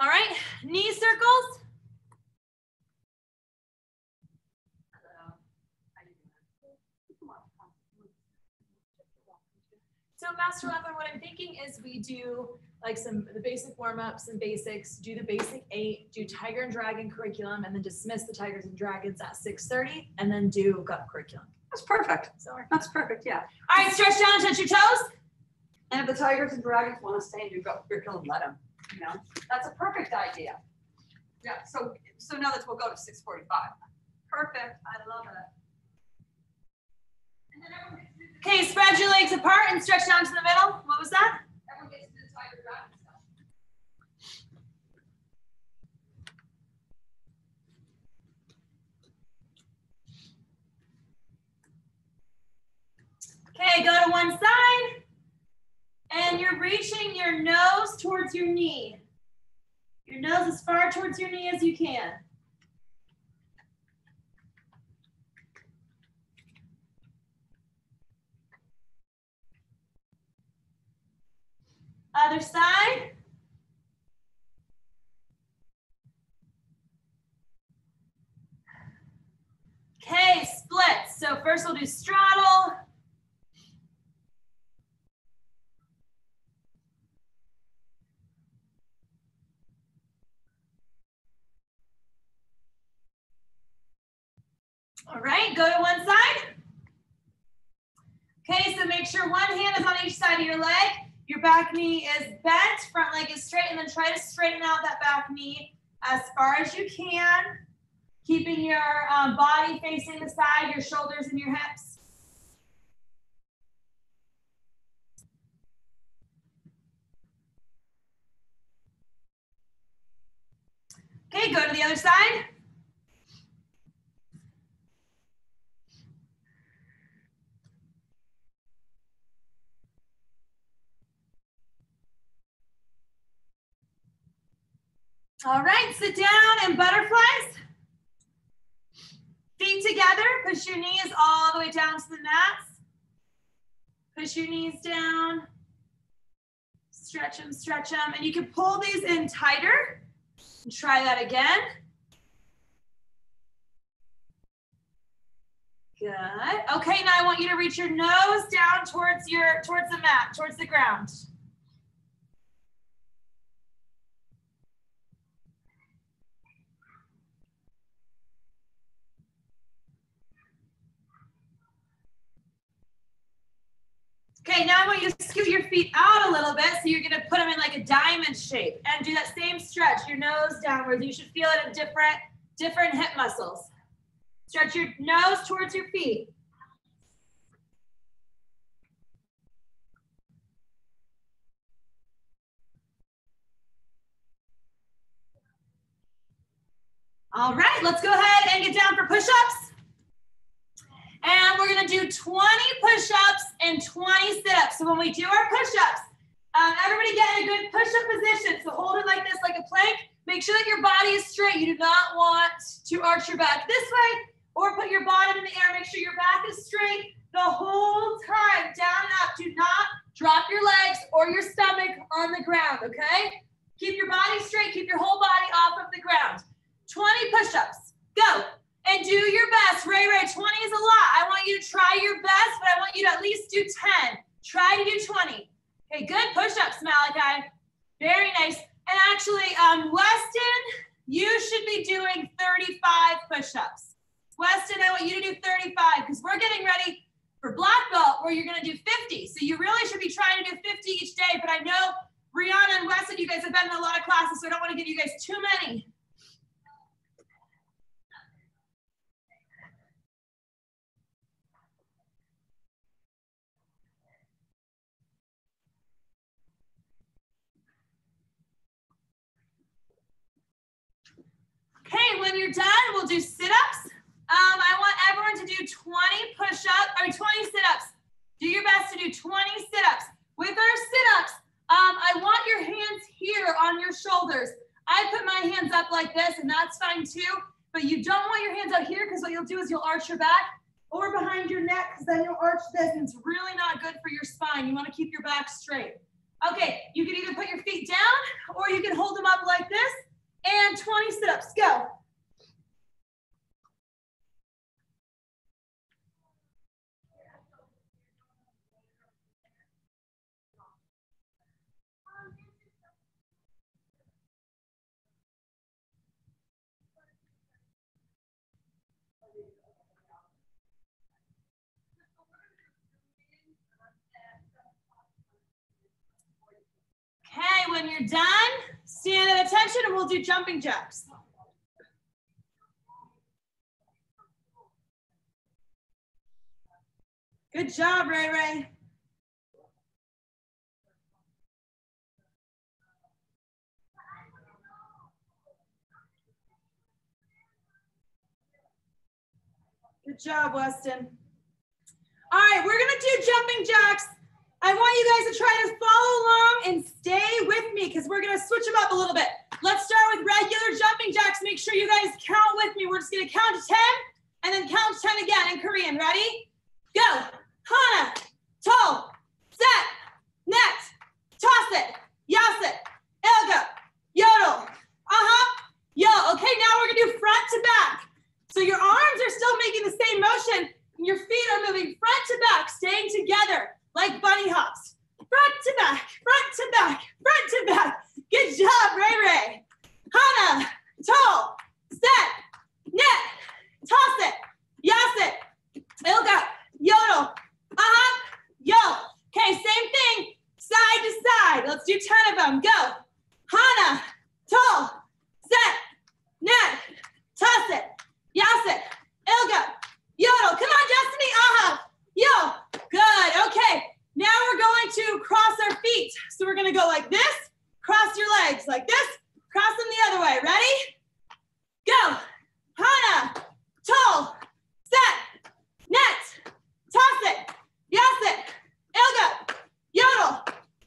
All right, knee circles. So Master Level, what I'm thinking is we do like some the basic warm-ups and basics, do the basic eight, do Tiger and Dragon curriculum, and then dismiss the Tigers and Dragons at 6:30, and then do gup curriculum. That's perfect. Sorry. That's perfect, yeah. All right, stretch down, and touch your toes. And if the Tigers and Dragons want to stay and do go curriculum, let them, you know, that's a perfect idea. Yeah, so, so now that we'll go to six forty-five. Perfect, I love it. And then everyone gets to do the- Okay, spread your legs apart and stretch down to the middle. What was that? everyone gets to the Tiger Dragon stuff. Okay, go to one side. And you're reaching your nose towards your knee. Your nose as far towards your knee as you can. Other side. Okay, split. So first we'll do straddle. All right, go to one side. Okay, so make sure one hand is on each side of your leg. Your back knee is bent, front leg is straight, and then try to straighten out that back knee as far as you can, keeping your um, body facing the side, your shoulders and your hips. Okay, go to the other side. All right, sit down and butterflies. Feet together, push your knees all the way down to the mats. Push your knees down. Stretch them, stretch them. And you can pull these in tighter. And try that again. Good. Okay, now I want you to reach your nose down towards your towards the mat, towards the ground. Okay, now I want you to scoot your feet out a little bit. So you're gonna put them in like a diamond shape and do that same stretch, your nose downwards. You should feel it in different, different hip muscles. Stretch your nose towards your feet. All right, let's go ahead and get down for push-ups. And we're gonna do 20 push-ups and 20 sit-ups. So when we do our push-ups, um, everybody get in a good push-up position. So hold it like this, like a plank. Make sure that your body is straight. You do not want to arch your back this way or put your bottom in the air. Make sure your back is straight the whole time, down and up. Do not drop your legs or your stomach on the ground, okay? Keep your body straight. Keep your whole body off of the ground. 20 push-ups. Go and do your best. Ray Ray, 20 is a lot. I want you to try your best, but I want you to at least do 10. Try to do 20. Okay, good push-ups, Malachi. Very nice. And actually, um, Weston, you should be doing 35 push-ups. Weston, I want you to do 35 because we're getting ready for black belt where you're gonna do 50. So you really should be trying to do 50 each day, but I know Brianna and Weston, you guys have been in a lot of classes, so I don't wanna give you guys too many. Okay, when you're done, we'll do sit-ups. Um, I want everyone to do 20 push-ups, or 20 sit-ups. Do your best to do 20 sit-ups. With our sit-ups, um, I want your hands here on your shoulders. I put my hands up like this, and that's fine too. But you don't want your hands out here because what you'll do is you'll arch your back or behind your neck because then you'll arch this, and it's really not good for your spine. You want to keep your back straight. Okay, you can either put your feet down or or you can hold them up like this. And 20 sit-ups, go. Okay, when you're done, stand at attention and we'll do jumping jacks. Good job, Ray Ray. Good job, Weston. All right, we're gonna do jumping jacks. I want you guys to try to follow along and stay with me because we're gonna switch them up a little bit. Let's start with regular jumping jacks. Make sure you guys count with me. We're just gonna count to 10 and then count to 10 again in Korean. Ready? Go. Hana, toe, set, Next. toss it, yas it, ilga, yodel, uh-huh, yo. Okay, now we're gonna do front to back. So your arms are still making the same motion and your feet are moving front to back, staying together like bunny hops. Front to back, front to back, front to back. Good job, Ray Ray. Hana, toe, set, net, toss it, yas it, ilga, yodel, uh-huh, yo. Okay, same thing, side to side. Let's do 10 of them. Go. Hana, toe, set, net, toss it, yas it, ilga, yodel. Come on, Destiny, uh-huh, yo. Good, okay. Now we're going to cross our feet. So we're gonna go like this, cross your legs, like this, cross them the other way. Ready? Go. Hana, toe, set, net, toss it, yes it, ilga, yodel,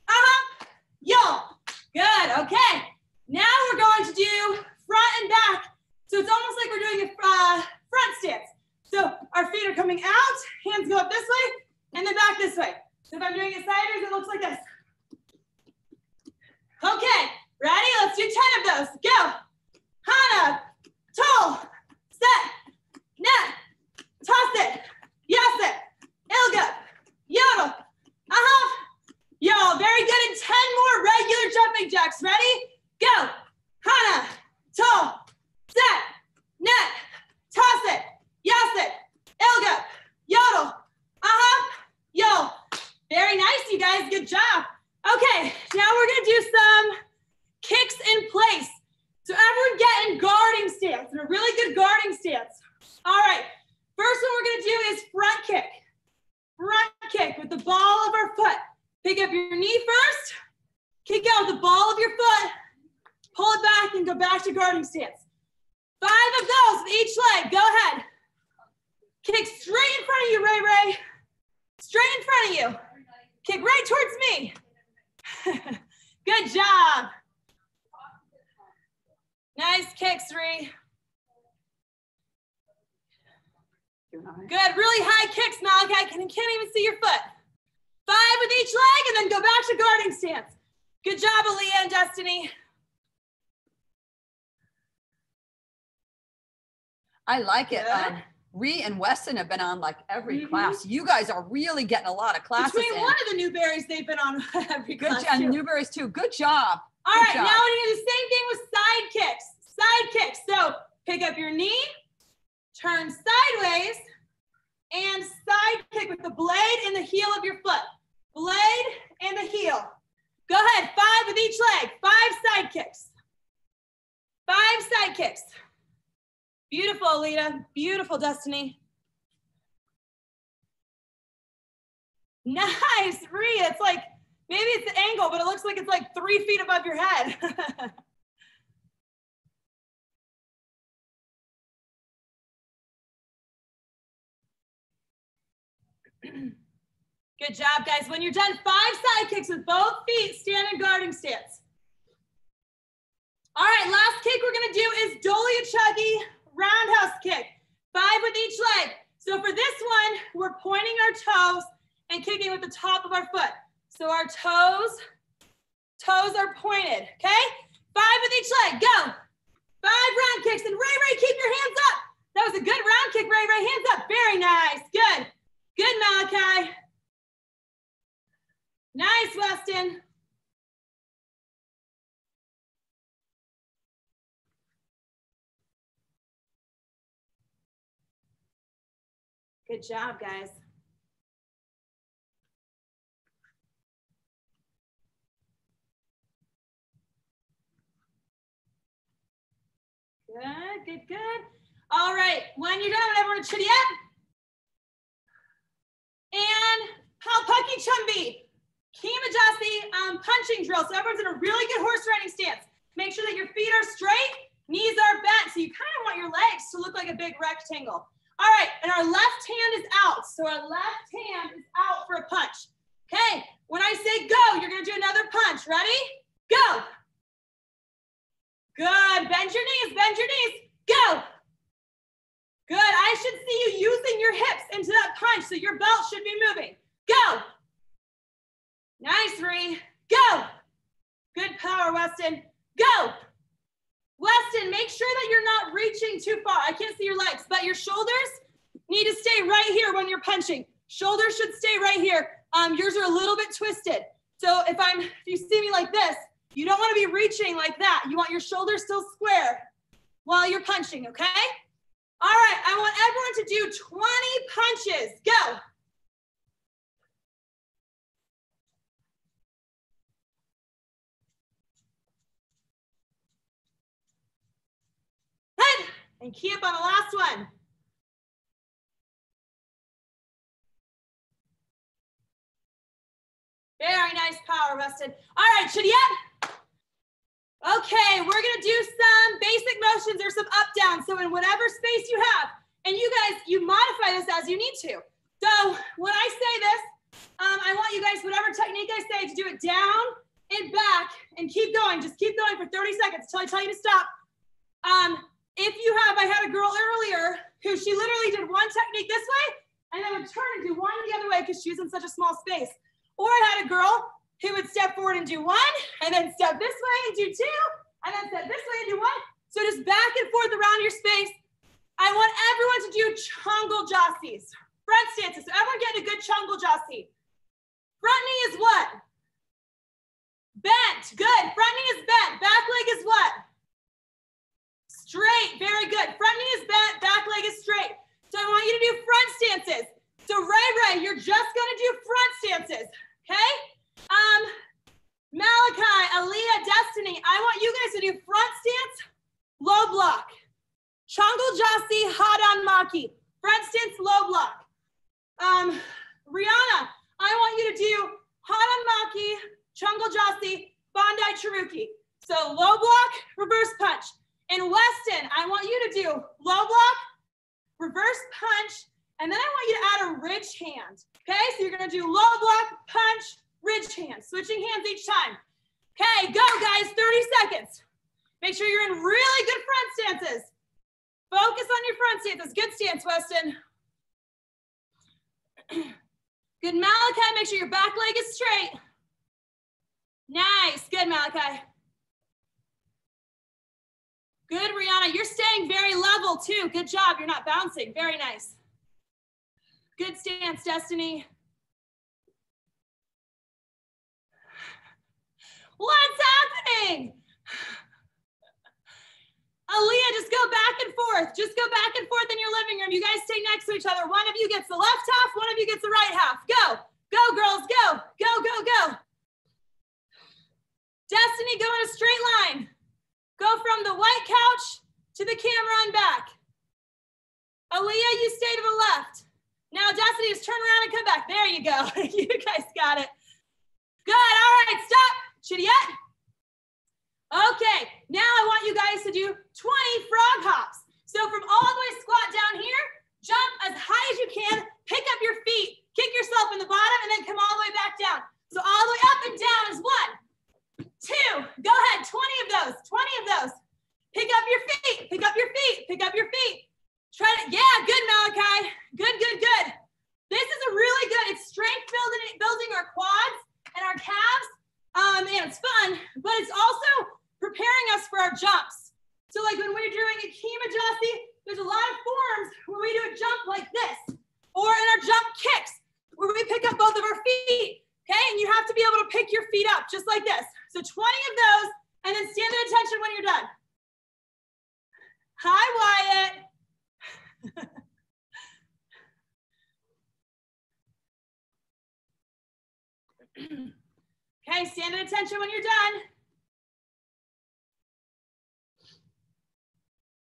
uh-huh, yo. Good, okay. Now we're going to do front and back. So it's almost like we're doing a uh, front stance. So our feet are coming out, hands go up this way, and then back this way. So if I'm doing it sideways, it looks like this. Okay, ready? Let's do 10 of those. Go. Hana, toe, set, net, toss it, yes it, ilga, yodel, uh-huh. Yo, very good. And 10 more regular jumping jacks. Ready? Go. Hana, toe, set, net, toss it, yes it, ilga, yodel, uh-huh. Yo, very nice, you guys. Good job. Okay, now we're gonna do some kicks in place. So everyone get in guarding stance, in a guarding stance. All right, first one we're gonna do is front kick. Front kick with the ball of our foot. Pick up your knee first, kick out the ball of your foot, pull it back and go back to guarding stance. Five of those with each leg, go ahead. Kick straight in front of you, Ray Ray. Straight in front of you. Kick right towards me. Good job. Nice kicks, kick, Sri. Good, really high kicks, Malachi. I can, can't even see your foot. Five with each leg and then go back to guarding stance. Good job, Aaliyah and Destiny. I like it. Good. Um, Ree and Weston have been on like every Mhm. class. You guys are really getting a lot of classes Between in. one of the Newberries, they've been on every Good class job. too. And Newberry's too. Good job. All Good right, job. now we're gonna do the same thing with side kicks. Side kicks. So pick up your knee, turn sideways, and side kick with the blade and the heel of your foot. Blade and the heel. Go ahead, five with each leg. Five side kicks. Five side kicks. Beautiful, Alita. Beautiful, Destiny. Nice, Rhea. It's like maybe it's the angle, but it looks like it's like three feet above your head. Good job, guys. When you're done, five side kicks with both feet, stand in guarding stance. All right, last kick we're gonna do is Dolia Chuggy roundhouse kick. Five with each leg. So for this one, we're pointing our toes and kicking with the top of our foot. So our toes, toes are pointed, okay? Five with each leg. Go. Five round kicks. And Ray Ray, keep your hands up. That was a good round kick, Ray Ray. Hands up. Very nice. Good. Good, Malachi. Nice, Weston. Good job, guys. Good, good, good. All right, when you're done, everyone chitty up. And Pal Pucky Chumby, Kimajasi um, punching drill. So everyone's in a really good horse riding stance. Make sure that your feet are straight, knees are bent. So you kind of want your legs to look like a big rectangle. All right, and our left hand is out. So our left hand is out for a punch. Okay, when I say go, you're gonna do another punch. Ready? Go. Good, bend your knees, bend your knees. Go. Good, I should see you using your hips into that punch, so your belt should be moving. Go. Nice, Ree. Go. Good power, Weston. Go. Weston, make sure that you're not reaching too far. I can't see your legs, but your shoulders need to stay right here when you're punching. Shoulders should stay right here. Um, yours are a little bit twisted. So if I'm, if you see me like this, you don't want to be reaching like that. You want your shoulders still square while you're punching, okay? All right, I want everyone to do 20 punches. Go. Head and keep on the last one. Very nice power, Weston. All right, Shadiet. Okay, we're gonna do some basic motions or some up down. So in whatever space you have, and you guys, you modify this as you need to. So when I say this, um, I want you guys, whatever technique I say, to do it down and back and keep going. Just keep going for 30 seconds until I tell you to stop. Um, if you have, I had a girl earlier who she literally did one technique this way and then would turn and do one the other way because she was in such a small space. Or I had a girl who would step forward and do one, and then step this way and do two, and then step this way and do one. So just back and forth around your space. I want everyone to do chungle jossies, front stances. So everyone get a good chungle jossie. Front knee is what? Bent, good. Front knee is bent. Back leg is what? Straight, very good. Front knee is bent, back leg is straight. So I want you to do front stances. So Ray Ray, you're just gonna do front stances, okay? Um, Malachi, Aaliyah, Destiny, I want you guys to do front stance, low block. Chongal Jasi, Hadan Maki. Front stance, low block. Um, Rihanna, I want you to do Hadan Maki, Chongal Jasi, Bandai Chiruki. So low block, reverse punch. And Weston, I want you to do low block, reverse punch, and then I want you to add a ridge hand. Okay, so you're gonna do low block, punch, ridge hands, switching hands each time. Okay, go guys, 30 seconds. Make sure you're in really good front stances. Focus on your front stances. Good stance, Weston. Good, Malachi, make sure your back leg is straight. Nice, good, Malachi. Good, Rihanna, you're staying very level too. Good job, you're not bouncing, very nice. Good stance, Destiny. What's happening? Aaliyah, just go back and forth. Just go back and forth in your living room. You guys stay next to each other. One of you gets the left half, one of you gets the right half. Go, go, girls, go, go, go, go. Destiny, go in a straight line. Go from the white couch to the camera and back. Aaliyah, you stay to the left. Now, Destiny, just turn around and come back. There you go. you guys got it. Good. All right, stop. Chitty-yet? Okay, now I want you guys to do 20 frog hops. So from all the way squat down here, jump as high as you can, pick up your feet, kick yourself in the bottom, and then come all the way back down. So all the way up and down is one, two, go ahead, 20 of those, 20 of those. Pick up your feet, pick up your feet, pick up your feet. Try to, yeah, good, Malachi. Good, good, good. This is a really good, it's strength building, building our quads and our calves um, and it's fun, but it's also preparing us for our jumps. So like when we're doing a Kimajasi, there's a lot of forms where we do a jump like this, or in our jump kicks, where we pick up both of our feet. Okay, and you have to be able to pick your feet up just like this. So 20 of those, and then stand at attention when you're done. Hi, Wyatt. okay, stand at attention when you're done.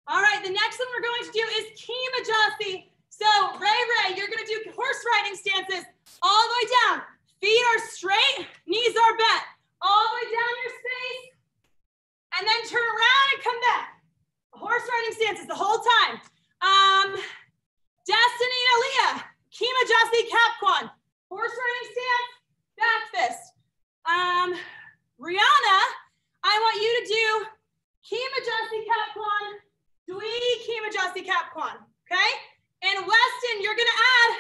All right, the next one we're going to do is Kimajasi. So Ray Ray, you're gonna do horse riding stances all the way down. Feet are straight, knees are bent. All the way down your space. And then turn around and come back. Horse riding stances the whole time. Um, Destiny and Aaliyah, Kimajasi Kapquan. Horse riding stance, back fist. Um, Rihanna, I want you to do Kimajasi Kapquan, Dwi Kimajasi Kapquan, okay? And Weston, you're gonna add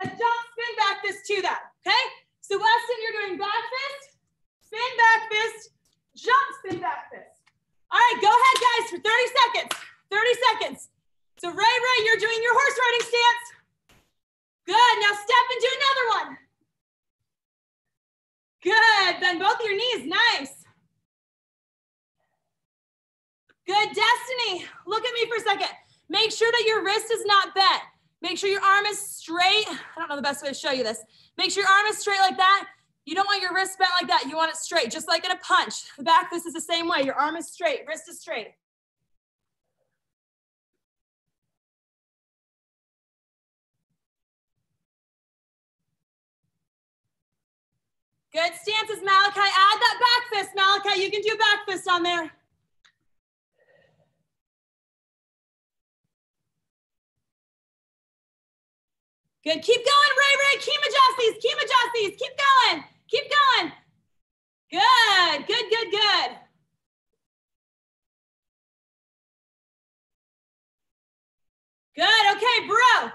a jump spin back fist to that, okay? So Weston, you're doing back fist, spin back fist, jump spin back fist. All right, go ahead guys for 30 seconds, 30 seconds. So Ray Ray, you're doing your horse riding stance. Good, now step and do another one. Good, bend both your knees, nice. Good, Destiny, look at me for a second. Make sure that your wrist is not bent. Make sure your arm is straight. I don't know the best way to show you this. Make sure your arm is straight like that. You don't want your wrist bent like that. You want it straight, just like in a punch. The back, this is the same way. Your arm is straight, wrist is straight. Good stances, Malachi. Add that back fist, Malachi. You can do back fist on there. Good. Keep going, Ray Ray. Kimajasi's, Kimajasi's. Kimajasi. Keep going. Keep going. Good. Good, good, good. Good. Okay, bro.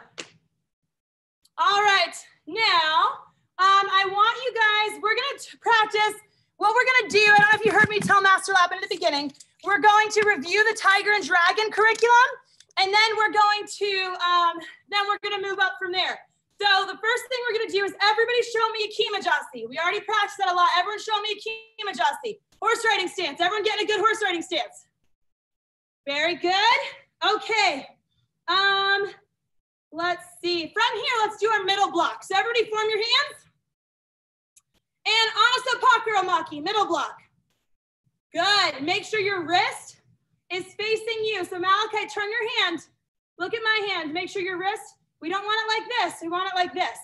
All right. Now, um, I want you guys, we're going to practice what we're going to do. I don't know if you heard me tell Master Lab in the beginning. We're going to review the Tiger and Dragon curriculum. And then we're going to, um, then we're gonna move up from there. So the first thing we're gonna do is everybody show me a Kimajasi. We already practiced that a lot. Everyone show me a Kimajasi. Horse riding stance. Everyone getting a good horse riding stance. Very good. Okay. Um, let's see. From here, let's do our middle block. So everybody form your hands. And Anasa Pakuromaki, middle block. Good. Make sure your wrist is facing you. So Malachi, turn your hand. Look at my hand. Make sure your wrist, we don't want it like this. We want it like this.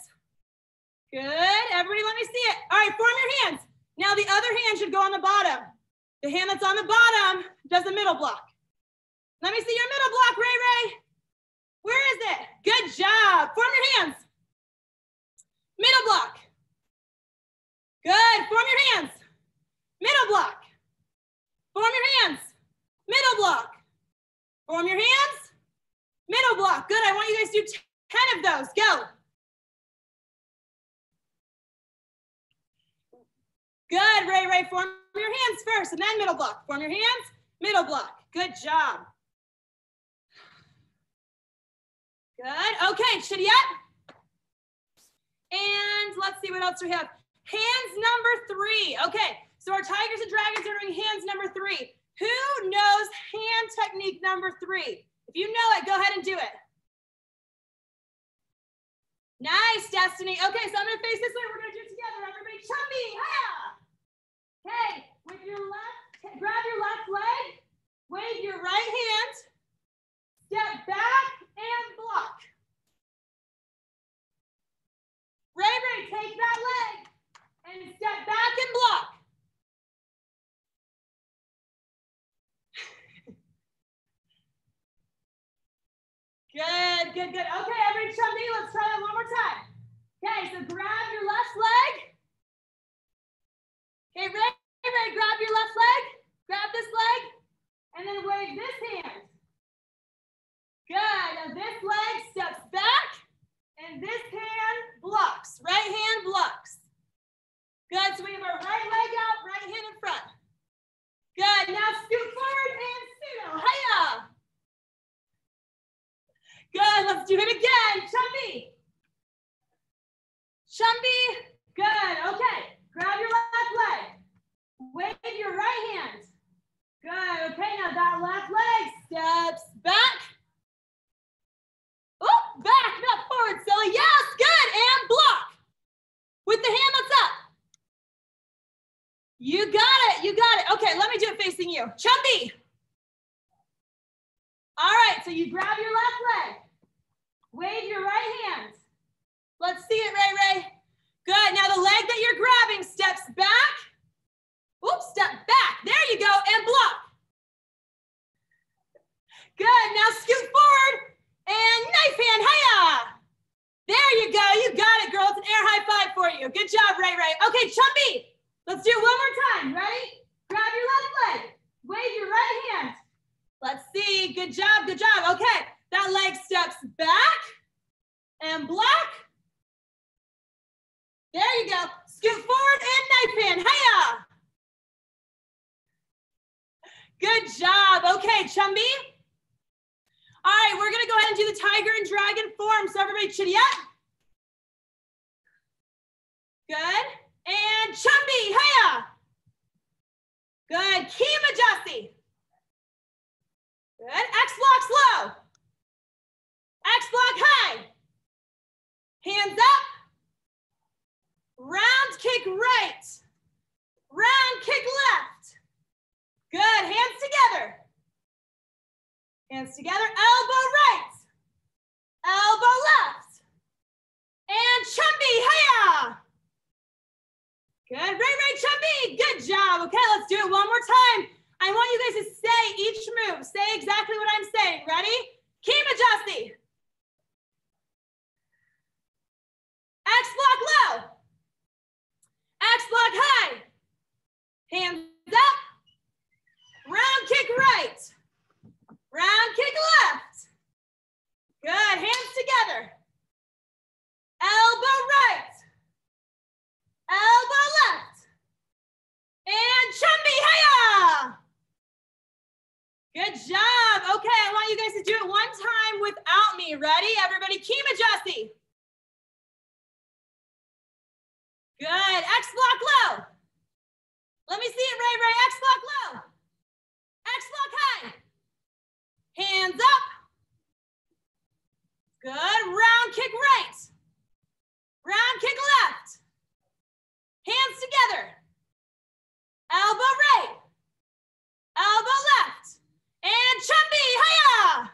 Good. Everybody let me see it. All right, form your hands. Now the other hand should go on the bottom. The hand that's on the bottom does the middle block. Let me see your middle block, Ray Ray. Where is it? Good job. Form your hands. Middle block. Good. Form your hands. Middle block. Form your hands. Middle block. Form your hands. Middle block. Good. I want you guys to do 10 of those. Go. Good. Ray, Ray, form your hands first and then middle block. Form your hands. Middle block. Good job. Good. Okay, Chidiyat. And let's see what else we have. Hands number three. Okay, so our tigers and dragons are doing hands number three. Who knows hand technique number three? If you know it, go ahead and do it. Nice, Destiny. Okay, so I'm gonna face this way. We're gonna do it together. Everybody, chubby, hiya. Okay, with your left, grab your left leg, wave your right hand, step back and block. Ray Ray, take that leg and step back and block. Good, good, good. Okay, every me. Let's try that one more time. Okay, so grab your left leg. Okay, Ray, Ray, grab your left leg. Grab this leg. And then wave this hand. Good. Now this leg steps back. And this hand blocks. Right hand blocks. Good. So we have our right leg out, right hand in front. Good. Now scoot do it again. Chumpy. Chumpy. Good. Okay. Grab your left leg. Wave your right hand. Good. Okay, now that left leg steps back. Oh, back, not forward, silly. Yes, good. And block. With the hand that's up. You got it. You got it. Okay, let me do it facing you. Chumpy. All right, so you grab your left leg. Wave your right hand. Let's see it, Ray Ray. Good. Now the leg that you're grabbing steps back. Oops, step back. There you go, and block. Good. Now scoot forward and knife hand. Hiya. There you go. You got it, girl. It's an air high five for you. Good job, Ray Ray. Okay, Chumpy. Let's do it one more time. Ready? Grab your left leg. Wave your right hand. Let's see. Good job. Good job. Okay. That leg steps back and block. There you go. Scoot forward and knife hand. Hiya. Good job. Okay, Chumby. All right, we're going to go ahead and do the tiger and dragon form. So everybody chitty up. Good. And Chumby. Hiya. Good. Kima Jussie. Good. X block slow. X block high. Hands up. Round kick right. Round kick left. Good. Hands together. Hands together. Elbow right. Elbow left. And Chumpy. Hiya. Good. Ray Ray Chumpy. Good job. Okay, let's do it one more time. I want you guys to say each move. Say exactly what I'm saying. Ready? Kima Jussie. X block low. X block high. Hands up. Round kick right. Round kick left. Good. Hands together. Elbow right. Elbow left. And Chumby, hiya! Good job. Okay, I want you guys to do it one time without me. Ready? Everybody, Kima Jussie. Good. X block low. Let me see it, Ray Ray. X block low. X block high. Hands up. Good. Round kick right. Round kick left. Hands together. Elbow right. Elbow left. And Chumpy. Hiya.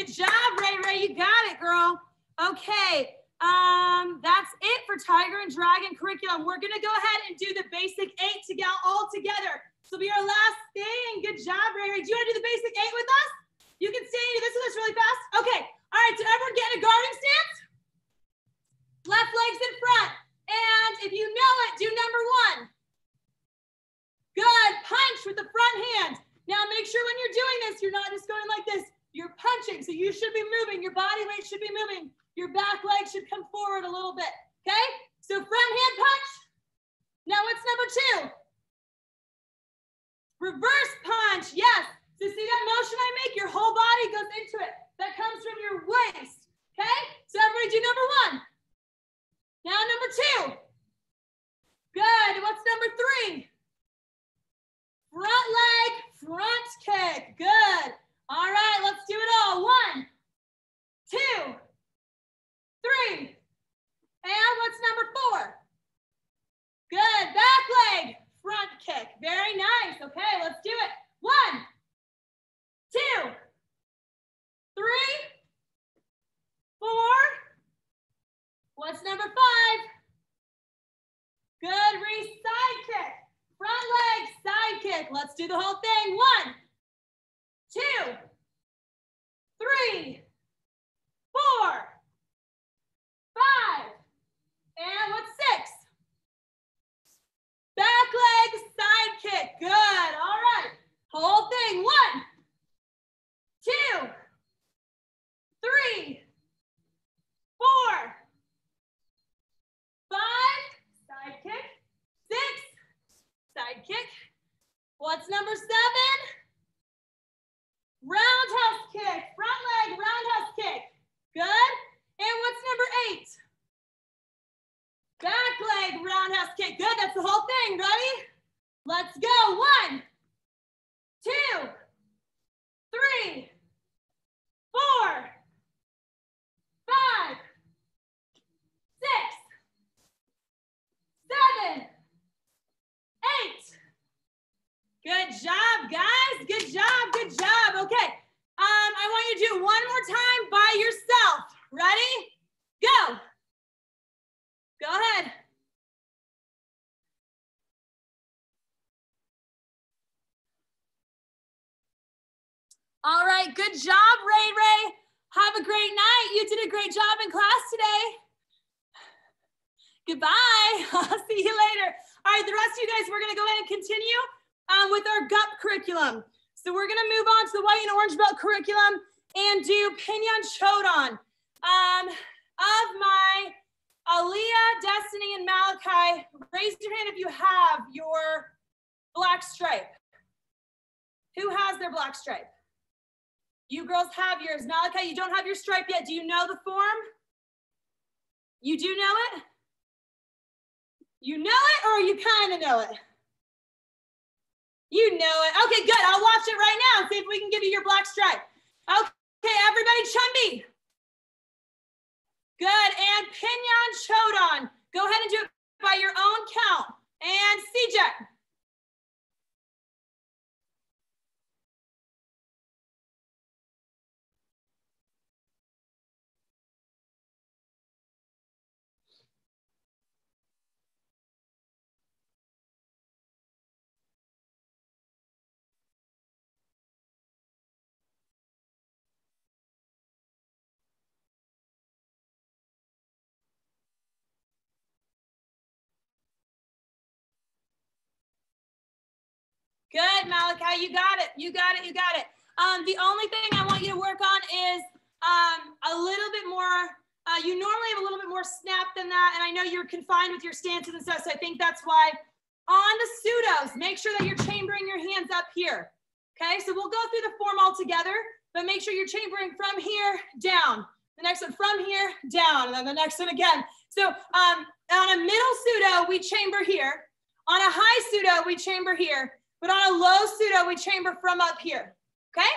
Good job, Ray Ray. You got it, girl. Okay. Um, that's it for Tiger and Dragon curriculum. We're gonna go ahead and do the basic eight to all together. This will be our last thing. Good job, Ray Ray. Do you wanna do the basic eight with us? You can stay and do this with us really fast. Okay, all right, so everyone get in a guarding stance. Left legs in front. And if you know it, do number one. Good, punch with the front hand. Now make sure when you're doing this, you're not just going like this. You're punching, so you should be moving. Your body weight should be moving. Your back leg should come forward a little bit, okay? So front hand punch. Now what's number two? Reverse punch, yes. So see that motion I make? Your whole body goes into it. That comes from your waist, okay? So everybody do number one. Now number two. Good, what's number three? Front leg, front kick, good. All right, let's do it all. One, two, three. And what's number four? Good, back leg, front kick. Very nice. Okay, let's do it. One, two, three, four. What's number five? Good, re side kick. Front leg, side kick. Let's do the whole thing. One, two, three, four, five, and what's six? Back leg, side kick. Good. All right. Whole thing. One, two, three, four, five, side kick, six, side kick. What's number seven? Roundhouse kick, front leg, roundhouse kick. leg roundhouse kick. Good, that's the whole thing. Ready? Let's go. One, two, three, four, five, six, seven, eight. Good job, guys. Good job. Good job. Okay. Um, I want you to do one more time by yourself. Ready? Go. Go ahead. All right, good job, Ray Ray. Have a great night. You did a great job in class today. Goodbye. I'll see you later. All right, the rest of you guys, we're gonna go ahead and continue um, with our GUP curriculum. So we're gonna move on to the white and orange belt curriculum and do Pinyon Chodon. Um, of my Aaliyah, Destiny, and Malachi, raise your hand if you have your black stripe. Who has their black stripe? You girls have yours. Malachi, you don't have your stripe yet. Do you know the form? You do know it? You know it or you kind of know it? You know it. Okay, good. I'll watch it right now and see if we can give you your black stripe. Okay, everybody, chumby. Good, and Pinyon Chodon. Go ahead and do it by your own count. And CJ. Good, Malachi, you got it. You got it. You got it. Um, the only thing I want you to work on is um, a little bit more. Uh, you normally have a little bit more snap than that, and I know you're confined with your stances and stuff, so I think that's why. On the sudos, make sure that you're chambering your hands up here. Okay, so we'll go through the form all together, but make sure you're chambering from here down. The next one from here down, and then the next one again. So um, on a middle sudo, we chamber here. On a high sudo, we chamber here. But on a low sudo, we chamber from up here, okay?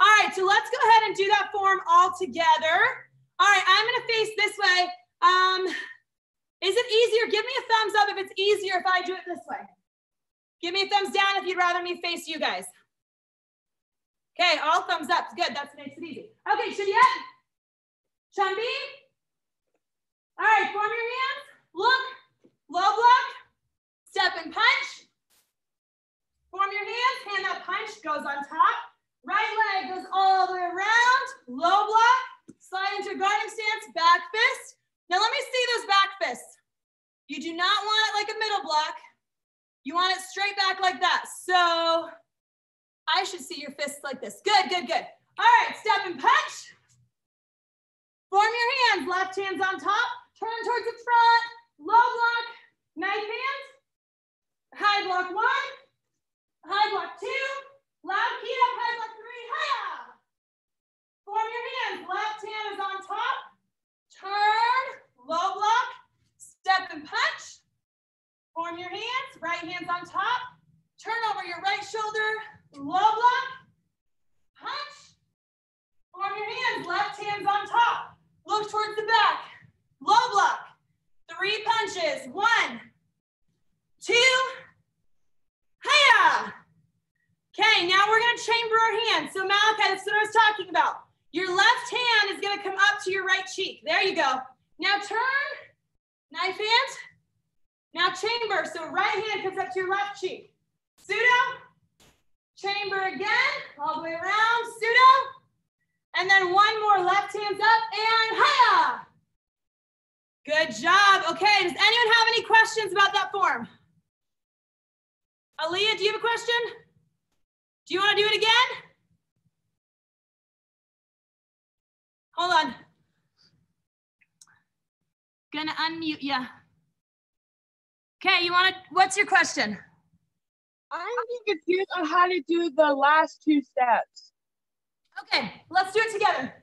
All right, so let's go ahead and do that form all together. All right, I'm gonna face this way. Um, is it easier? Give me a thumbs up if it's easier if I do it this way. Give me a thumbs down if you'd rather me face you guys. Okay, all thumbs up. Good, that makes it easy. Okay, Juliet, Chumbi. All right, form your hands. Look, low block, step and punch. Form your hands, hand goes on top. Right leg goes all the way around, low block, slide into a guarding stance, back fist. Now let me see those back fists. You do not want it like a middle block. You want it straight back like that. So I should see your fists like this. Good, good, good. All right, step and punch. Form your hands, left hand's on top, turn towards the front, low block, knife hands, high block one, High block two. Loud key up, high block three. Hiya. Form your hands. Left hand is on top. Turn, low block, step and punch. Form your hands. Right hand's on top. Turn over your right shoulder. Low block, punch. Form your hands. Left hand's on top. Look towards the back. Low block. Three punches. One, two, Hiya! Okay, now we're gonna chamber our hands. So Malachi, that's what I was talking about. Your left hand is gonna come up to your right cheek. There you go. Now turn, knife hand. Now chamber, so right hand comes up to your left cheek. Sudo, chamber again, all the way around, sudo. And then one more, left hand's up, and hiya! Good job. Okay, does anyone have any questions about that form? Aaliyah, do you have a question? Do you want to do it again? Hold on. Gonna unmute you. Okay, you want to, what's your question? I'm confused on how to do the last two steps. Okay, let's do it together.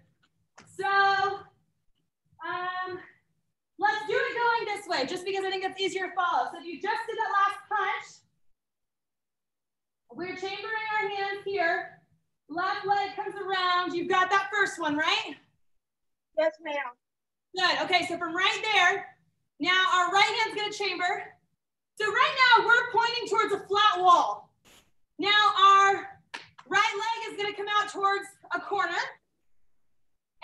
So, um, Let's do it going this way, just because I think it's easier to follow. So if you just did that last punch, we're chambering our hands here. Left leg comes around. You've got that first one, right? Yes, ma'am. Good. Okay, so from right there, now our right hand's gonna chamber. So right now we're pointing towards a flat wall. Now our right leg is gonna come out towards a corner.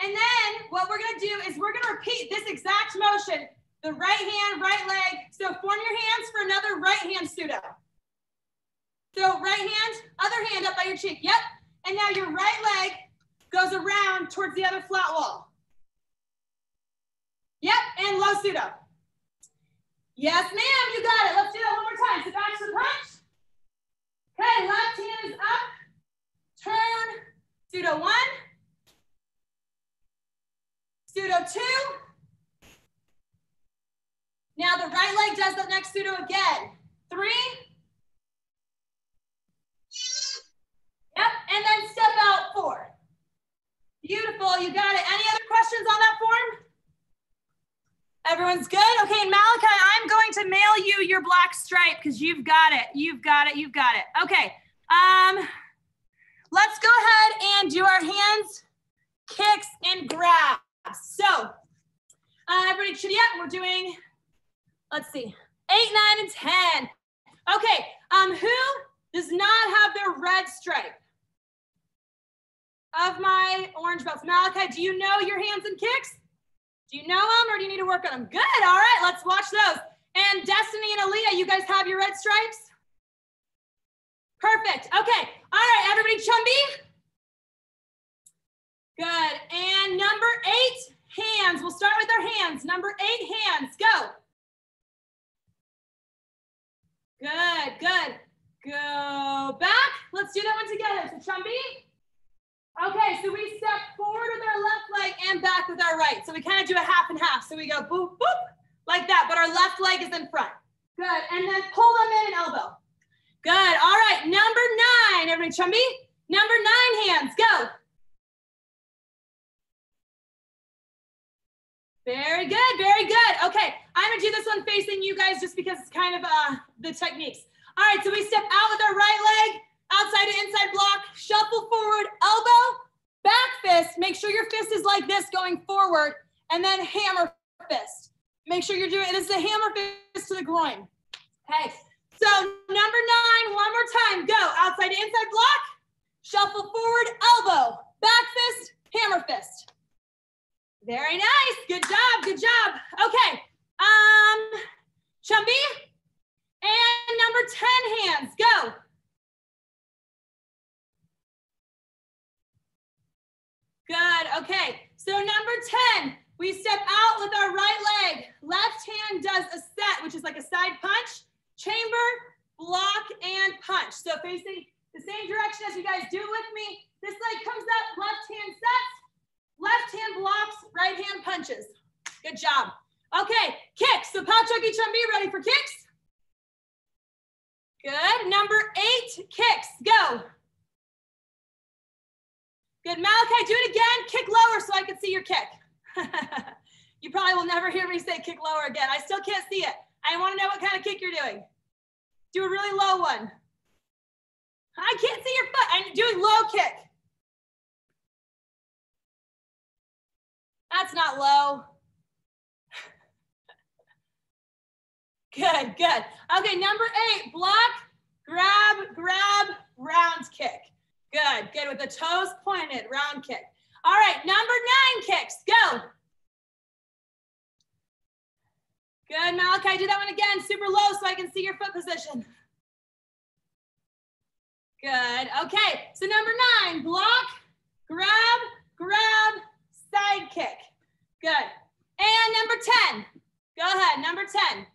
And then what we're gonna do is we're gonna repeat this exact motion. The right hand, right leg. So form your hands for another right hand sudo. So right hand, other hand up by your cheek. Yep. And now your right leg goes around towards the other flat wall. Yep, and low sudo. Yes, ma'am, you got it. Let's do that one more time. So back to the punch. Okay, left hand is up. Turn, sudo one. Sudo two. Now the right leg does the next sudo again. Three. Yep, and then step out four. Beautiful, you got it. Any other questions on that form? Everyone's good? Okay, Malachi, I'm going to mail you your black stripe because you've got it. You've got it. You've got it. Okay. Um, let's go ahead and do our hands, kicks, and grabs. So, uh, everybody, chitty up. We're doing, let's see, eight, nine, and 10. Okay, um, who does not have their red stripe? Of my orange belts. Malachi, do you know your hands and kicks? Do you know them or do you need to work on them? Good. All right, let's watch those. And Destiny and Aaliyah, you guys have your red stripes? Perfect. Okay. All right, everybody, chumby. Good. And number eight, hands. We'll start with our hands. Number eight, hands. Go. Good, good. Go back. Let's do that one together. So chumby. Okay, so we step forward with our left leg and back with our right. So we kind of do a half and half. So we go boop, boop, like that, but our left leg is in front. Good, and then pull them in an elbow. Good, all right, number nine, everybody chumby. Number nine hands, go. Very good, very good. Okay, I'm gonna do this one facing you guys just because it's kind of uh, the techniques. All right, so we step out with our right leg, outside to inside block, shuffle forward, elbow, back fist. Make sure your fist is like this going forward, and then hammer fist. Make sure you're doing this is a hammer fist to the groin. Okay, so number nine, one more time. Go outside to inside block, shuffle forward, elbow, back fist, hammer fist. Very nice. Good job. Good job. Okay. Um, Chumby. And number 10 hands. Go. Good. Okay. So number 10, we step out with our right leg. Left hand does a set, which is like a side punch, chamber, block, and punch. So facing the same direction as you guys do with me. This leg comes up, left hand sets, Left hand blocks, right hand punches. Good job. Okay, kicks. So Palchuk Chumbi, ready for kicks? Good. Number eight, kicks. Go. Good. Malachi, do it again. Kick lower so I can see your kick. you probably will never hear me say kick lower again. I still can't see it. I want to know what kind of kick you're doing. Do a really low one. I can't see your foot. I'm doing low kick. That's not low. good, good. Okay, number eight, block, grab, grab, round kick. Good, good, with the toes pointed, round kick. All right, number nine kicks, go. Good, Malachi, do that one again, super low so I can see your foot position. Good, okay, so number nine, block, grab, grab, side kick. Good. And number 10. Go ahead, number 10.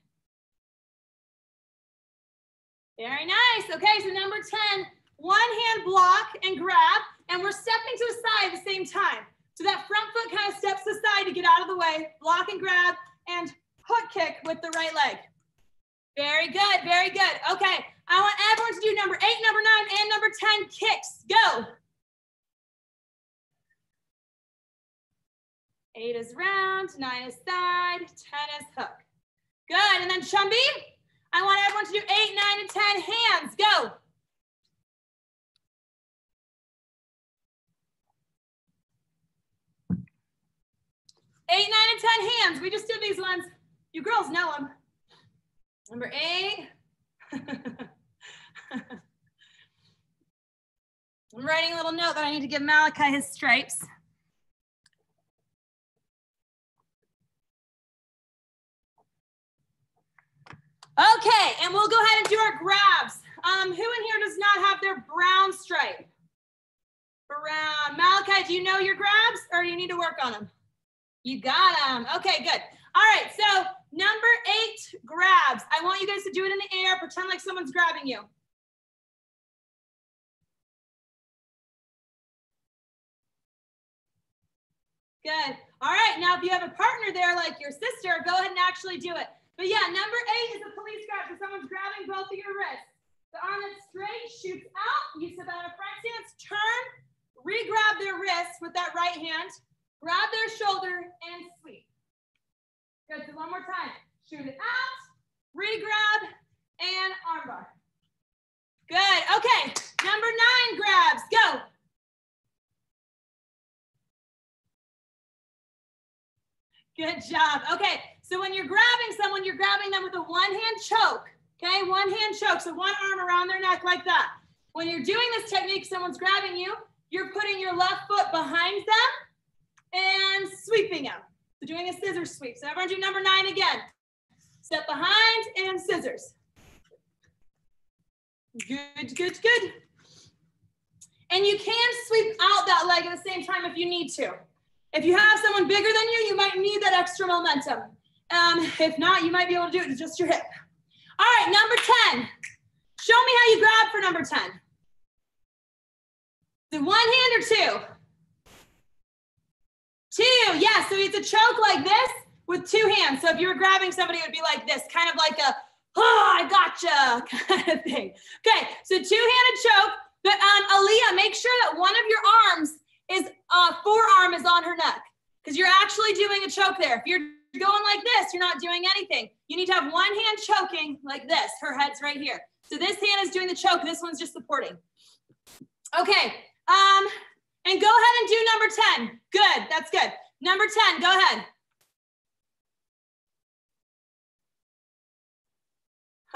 Very nice. Okay, so number 10, one hand block and grab, and we're stepping to the side at the same time. So that front foot kind of steps to the side to get out of the way, block and grab, and hook kick with the right leg. Very good, very good. Okay, I want everyone to do number eight, number nine, and number 10 kicks. Go. Eight is round, nine is side, 10 is hook. Good, and then Chumby, I want everyone to do eight, nine, and 10 hands, go. Eight, nine, and 10 hands, we just did these ones. You girls know them. Number eight. I'm writing a little note that I need to give Malachi his stripes. Okay, and we'll go ahead and do our grabs. Um, who in here does not have their brown stripe? Brown. Malachi, do you know your grabs or do you need to work on them? You got them. Okay, good. All right, so number eight grabs. I want you guys to do it in the air. Pretend like someone's grabbing you. Good. All right, now if you have a partner there like your sister, go ahead and actually do it. But yeah, number eight is a police grab. So someone's grabbing both of your wrists. The arm that's straight shoots out. You step out of front stance, turn, re-grab their wrist with that right hand, grab their shoulder and sweep. Good, so one more time. Shoot it out, re-grab, and armbar. Good, okay. Number nine grabs, go. Good job. Okay, so when you're grabbing someone, you're grabbing them with a one hand choke. Okay, one hand choke. So one arm around their neck like that. When you're doing this technique, someone's grabbing you, you're putting your left foot behind them and sweeping them. So doing a scissor sweep. So everyone do number nine again. Step behind and scissors. Good, good, good. And you can sweep out that leg at the same time if you need to. If you have someone bigger than you, you might need that extra momentum. Um, if not, you might be able to do it with just your hip. All right, number 10. Show me how you grab for number 10. The one hand or two? Two, yeah, so it's a choke like this with two hands. So if you were grabbing somebody, it would be like this, kind of like a, oh, I gotcha kind of thing. Okay, so two-handed choke, but um, Aaliyah, make sure that one of your arms is, uh, forearm is on her neck because you're actually doing a choke there. If you're going like this, you're not doing anything. You need to have one hand choking like this. Her head's right here. So this hand is doing the choke. This one's just supporting. Okay. Um, and go ahead and do number 10. Good. That's good. Number 10, go ahead.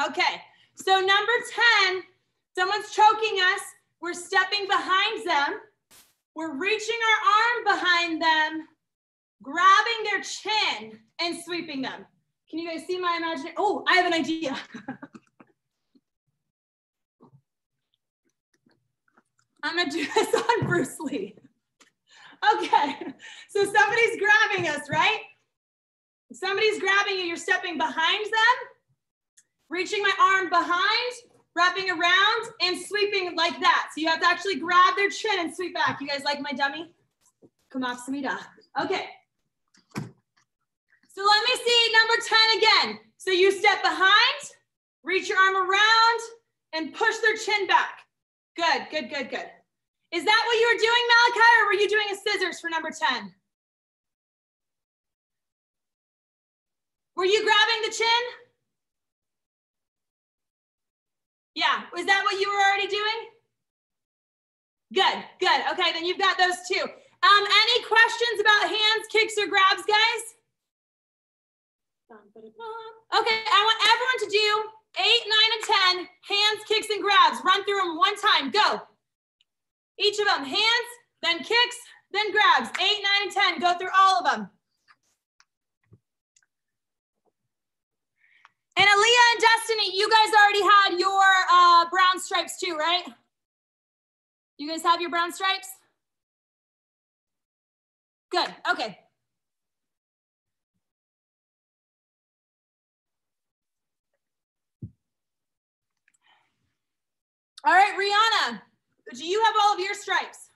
Okay. So number 10, someone's choking us. We're stepping behind them. We're reaching our arm behind them grabbing their chin and sweeping them. Can you guys see my imagination? Oh, I have an idea. I'm gonna do this on Bruce Lee. Okay, so somebody's grabbing us, right? Somebody's grabbing you, you're stepping behind them, reaching my arm behind, wrapping around, and sweeping like that. So you have to actually grab their chin and sweep back. You guys like my dummy? Come off, Samida. Okay. So let me see number 10 again. So you step behind, reach your arm around, and push their chin back. Good, good, good, good. Is that what you were doing, Malachi, or were you doing a scissors for number 10? Were you grabbing the chin? Yeah, was that what you were already doing? Good, good. Okay, then you've got those two. Um, any questions about hands, kicks, or grabs, guys? Okay, I want everyone to do eight, nine, and 10 hands, kicks, and grabs. Run through them one time. Go. Each of them, hands, then kicks, then grabs. Eight, nine, and 10. Go through all of them. And Aaliyah and Destiny, you guys already had your uh, brown stripes too, right? You guys have your brown stripes? Good, okay. All right, Rihanna, do you have all of your stripes?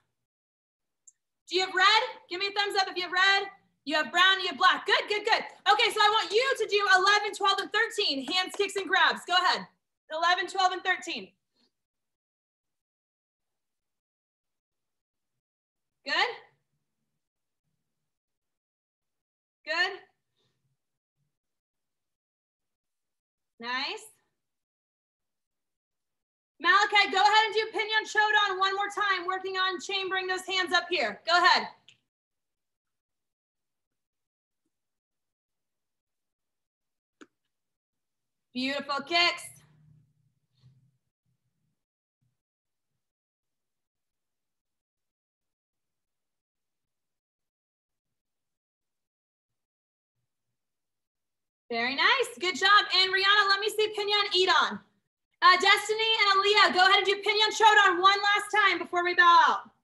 Do you have red? Give me a thumbs up if you have red. You have brown, you have black. Good, good, good. Okay, so I want you to do 11, 12, and 13. Hands, kicks, and grabs. Go ahead. 11, 12, and 13. Good? Good. Nice. Malachi, go ahead and do Pinion Chodon one more time, working on chambering those hands up here. Go ahead. Beautiful kicks. Very nice. Good job. And Rihanna, let me see Pinion eat on. Uh, Destiny and Aaliyah, go ahead and do Pinion Chodon one last time before we bow out.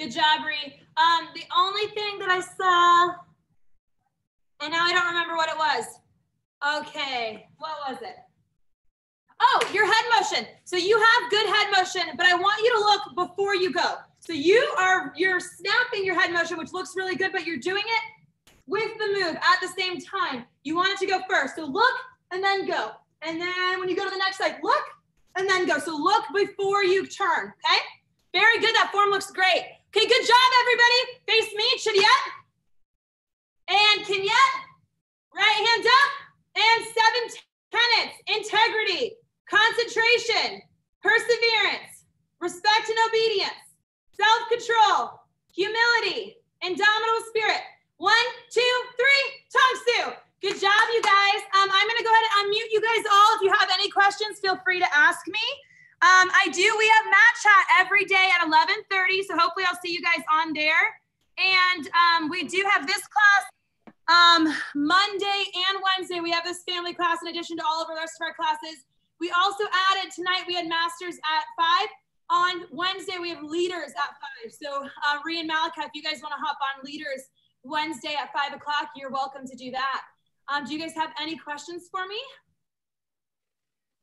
Good job, Ree. Um, the only thing that I saw, and now I don't remember what it was. Okay, what was it? Oh, your head motion. So you have good head motion, but I want you to look before you go. So you are you're snapping your head motion, which looks really good, but you're doing it with the move at the same time. You want it to go first. So look and then go. And then when you go to the next side, look and then go. So look before you turn. Okay. Very good. That form looks great. Okay, good job, everybody. Face me, Chidiyet. And Kenyet. Right hand up. And seven tenets. Integrity, concentration, perseverance, respect and obedience, self-control, humility, indomitable spirit. One, two, three, Tongsu. Good job, you guys. Um, I'm gonna go ahead and unmute you guys all. If you have any questions, feel free to ask me. Um, I do. We have mat chat every day at 11:30, so hopefully I'll see you guys on there. And um, we do have this class um, Monday and Wednesday. We have this family class in addition to all of the rest of our classes. We also added tonight. We had masters at five. On Wednesday, we have leaders at five. So uh, Ree and Malachi, if you guys want to hop on leaders Wednesday at five o'clock, you're welcome to do that. Um, do you guys have any questions for me?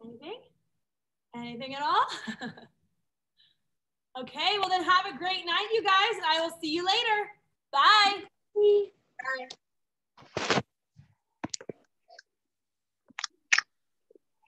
Anything? Anything at all? okay, well then have a great night, you guys, and I will see you later. Bye. Bye.